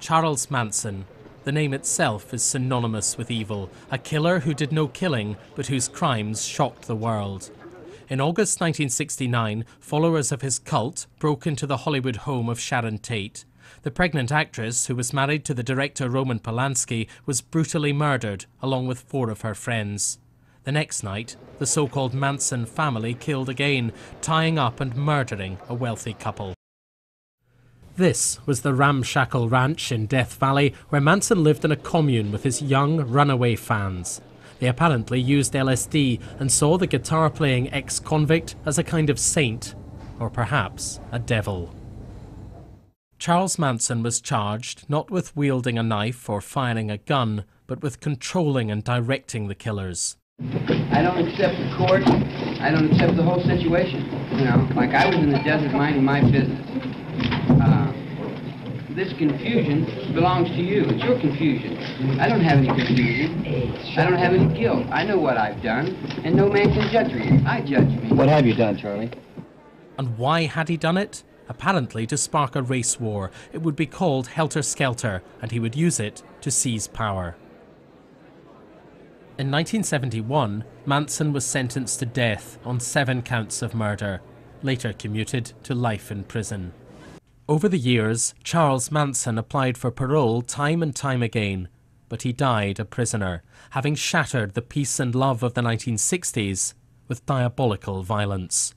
Charles Manson. The name itself is synonymous with evil, a killer who did no killing, but whose crimes shocked the world. In August 1969, followers of his cult broke into the Hollywood home of Sharon Tate. The pregnant actress, who was married to the director Roman Polanski, was brutally murdered, along with four of her friends. The next night, the so called Manson family killed again, tying up and murdering a wealthy couple. This was the ramshackle ranch in Death Valley where Manson lived in a commune with his young runaway fans. They apparently used LSD and saw the guitar playing ex convict as a kind of saint, or perhaps a devil. Charles Manson was charged not with wielding a knife or firing a gun, but with controlling and directing the killers. I don't accept the court. I don't accept the whole situation. You know, like I was in the desert minding my business. This confusion belongs to you. It's your confusion. I don't have any confusion. I don't have any guilt. I know what I've done, and no man can judge me. I judge me. What have you done, Charlie? And why had he done it? Apparently to spark a race war. It would be called Helter Skelter, and he would use it to seize power. In 1971, Manson was sentenced to death on seven counts of murder, later commuted to life in prison. Over the years, Charles Manson applied for parole time and time again, but he died a prisoner, having shattered the peace and love of the 1960s with diabolical violence.